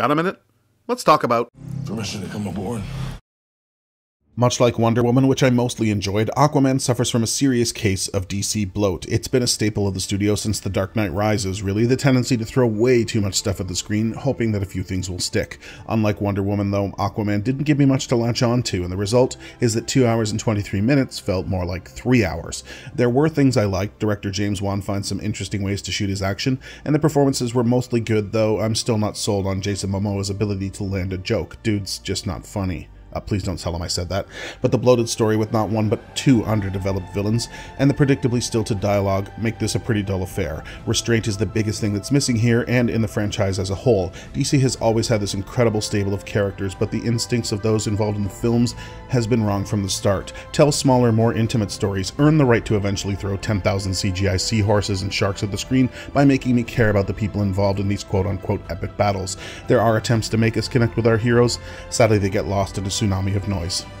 Got a minute? Let's talk about permission to come aboard. Much like Wonder Woman, which I mostly enjoyed, Aquaman suffers from a serious case of DC bloat. It's been a staple of the studio since The Dark Knight Rises, really, the tendency to throw way too much stuff at the screen, hoping that a few things will stick. Unlike Wonder Woman, though, Aquaman didn't give me much to latch on to, and the result is that 2 hours and 23 minutes felt more like 3 hours. There were things I liked, director James Wan finds some interesting ways to shoot his action, and the performances were mostly good, though I'm still not sold on Jason Momoa's ability to land a joke. Dude's just not funny. Uh, please don't tell him I said that. But the bloated story with not one but two underdeveloped villains and the predictably stilted dialogue make this a pretty dull affair. Restraint is the biggest thing that's missing here and in the franchise as a whole. DC has always had this incredible stable of characters, but the instincts of those involved in the films has been wrong from the start. Tell smaller, more intimate stories, earn the right to eventually throw 10,000 CGI seahorses and sharks at the screen by making me care about the people involved in these quote unquote epic battles. There are attempts to make us connect with our heroes. Sadly, they get lost in a tsunami of noise.